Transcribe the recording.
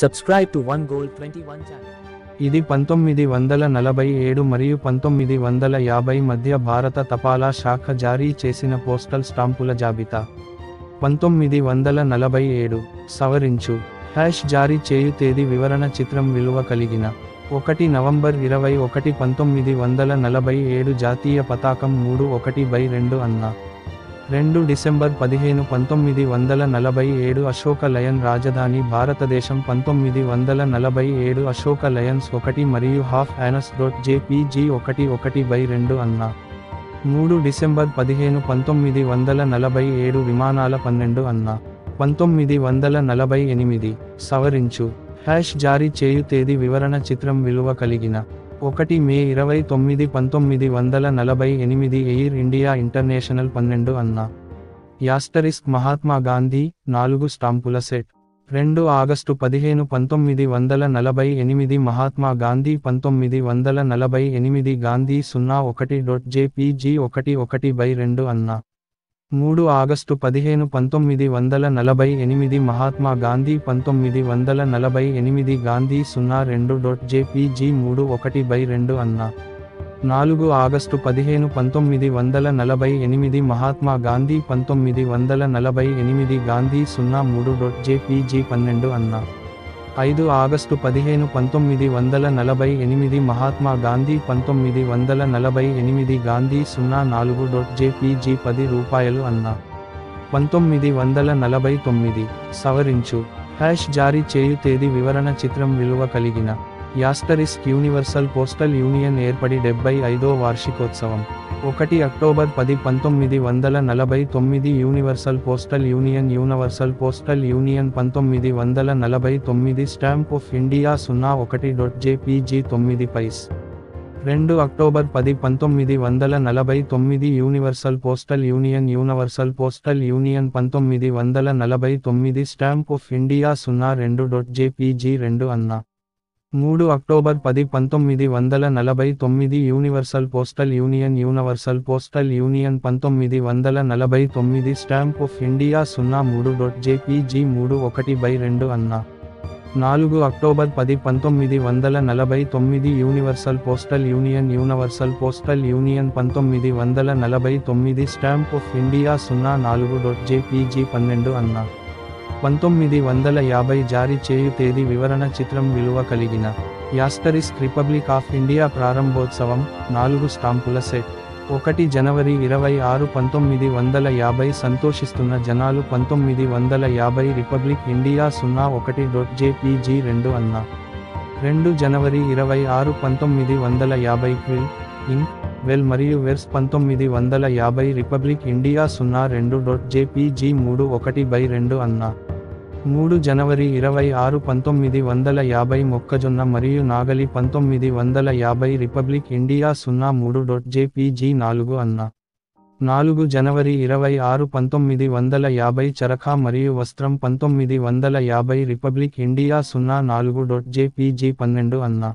Subscribe to one goal twenty one channel ఇది పంతొమ్మిది వందల నలభై ఏడు మరియు పంతొమ్మిది వందల యాభై మధ్య భారత తపాలా శాఖ జారీ చేసిన పోస్టల్ స్టాంపుల జాబితా. పంతొమ్మిది వందల నలభై ఏడు. సవరించు. హ్యాష్ జారీ చేయు తేదీ వివరణ చిత్రం విలువ కలిగిన. ఒకటి నవంబర్ ఇరవై ఒకటి పంతొమ్మిది వందల నలభై ఏడు జాతీయ పతాకం మూడు ఒకటి బై రెండు అన్న. రెండు డిసెంబర్ పదిహేను పంతొమ్మిది వందల నలభై ఏడు అశోక లయన్ రాజధాని భారతదేశం పంతొమ్మిది వందల నలభై ఏడు అశోక లయన్స్ ఒకటి మరియు హాఫ్ యానస్ డొట్ జేపీజీ ఒకటి ఒకటి బై రెండు అన్న. మూడు డిసెంబర్ పదిహేను పంతొమ్మిది వందల నలభై ఏడు విమానాల పన్నెండు అన్న. పంతొమ్మిది వందల నలభై ఎనిమిది. సవరించు. హ్యాష్ జారీ చేయు తేదీ వివరణ చిత్రం విలువ కలిగిన. ఒకటి మే ఇరవై తొమ్మిది పంతొమ్మిది వందల నలభై ఎనిమిది ఎయిర్ ఇండియా ఇంటర్నేషనల్ పన్నెండు అన్న. యాస్టరిస్క్ మహాత్మా గాంధీ నాలుగు స్టాంపుల సెట్. రెండు ఆగస్టు పదిహేను పంతొమ్మిది వందల నలభై ఎనిమిది మహాత్మా గాంధీ పంతొమ్మిది వందల నలభై ఎనిమిది గాంధీ సున్నా ఒకటి డాట్ జేపీజీ ఒకటి ఒకటి బై రెండు అన్న. మూడు ఆగస్టు పదిహేను పంతొమ్మిది వందల నలభై ఎనిమిది మహాత్మా గాంధీ పంతొమ్మిది వందల నలభై ఎనిమిది గాంధీ సున్నా రెండు డాట్ జేపీజీ మూడు ఒకటి బై రెండు అన్న. నాలుగు ఆగస్టు పదిహేను పంతొమ్మిది వందల నలభై ఎనిమిది మహాత్మా గాంధీ పంతొమ్మిది వందల నలభై ఎనిమిది గాంధీ సున్నా మూడు డాట్ జేపీజీ పన్నెండు అన్న. ఐదు ఆగస్టు పదిహేను పంతొమ్మిది వందల నలభై ఎనిమిది మహాత్మా గాంధీ పంతొమ్మిది వందల నలభై ఎనిమిది గాంధీ సున్నా నాలుగు డొట్ జేపీజీ పది రూపాయలు అన్న. పంతొమ్మిది వందల నలభై తొమ్మిది. సవరించు. హ్యాష్ జారీ చేయు తేదీ వివరణ చిత్రం విలువ కలిగిన. యాస్టరిస్క్ యూనివర్సల్ పోస్టల్ యూనియన్ ఏర్పడి డెబ్బై ఐదో వార్షికోత్సవం. ఒకటి అక్టోబర్ పది పంతొమ్మిది వందల నలభై తొమ్మిది universal postal union universal postal union పంతొమ్మిది వందల నలభై తొమ్మిది స్టాంప్ ఆఫ్ ఇండియా సున్నా ఒకటి డాట్ జేపీజీ తొమ్మిది పైస్. రెండు అక్టోబర్ పది పంతొమ్మిది వందల నలభై తొమ్మిది universal postal union universal postal union పంతొమ్మిది వందల నలభై తొమ్మిది స్టాంప్ ఆఫ్ ఇండియా సున్నా రెండు డాట్ జేపీజీ రెండు అన్న. మూడు అక్టోబర్ పది పంతొమ్మిది వందల నలభై తొమ్మిది universal postal union universal postal union పంతొమ్మిది వందల నలభై తొమ్మిది స్టాంప్ ఆఫ్ ఇండియా సున్నా మూడు డాట్ జేపీజీ మూడు ఒకటి బై రెండు అన్న. నాలుగు అక్టోబర్ పది పంతొమ్మిది వందల నలభై తొమ్మిది universal postal union universal postal union పంతొమ్మిది వందల నలభై తొమ్మిది స్టాంప్ ఆఫ్ ఇండియా సున్నా నాలుగు డాట్ జేపీజీ పన్నెండు అన్న. పంతొమ్మిది వందల యాభై జారీ చేయు తేదీ వివరణ చిత్రం విలువ కలిగిన యాస్టరిస్క్ రిపబ్లిక్ ఆఫ్ ఇండియా ప్రారంభోత్సవం నాలుగు స్టాంపుల సెట్. ఒకటి జనవరి ఇరవై ఆరు పంతొమ్మిది వందల యాభై సంతోషిస్తున్న జనాలు పంతొమ్మిది వందల యాభై రిపబ్లిక్ ఇండియా సున్నా ఒకటి డొట్ జేపీజీ రెండు అన్న. రెండు జనవరి ఇరవై ఆరు పంతొమ్మిది వందల యాభై క్విల్ ఇంక్ వెల్ మరియు వెర్స్ పంతొమ్మిది వందల యాభై రిపబ్లిక్ ఇండియా సున్నా రెండు డాట్ జేపీజీ మూడు ఒకటి బై రెండు అన్న. మూడు జనవరి ఇరవై ఆరు పంతొమ్మిది వందల యాభై మొక్కజొన్న మరియు నాగలి పంతొమ్మిది వందల యాభై రిపబ్లిక్ ఇండియా సున్నా మూడు డాట్ జేపీజీ నాలుగు అన్న. నాలుగు జనవరి ఇరవై ఆరు పంతొమ్మిది వందల యాభై చరఖా మరియు వస్త్రం పంతొమ్మిది వందల యాభై రిపబ్లిక్ ఇండియా సున్నా నాలుగు డాట్ జేపీజీ పన్నెండు అన్న.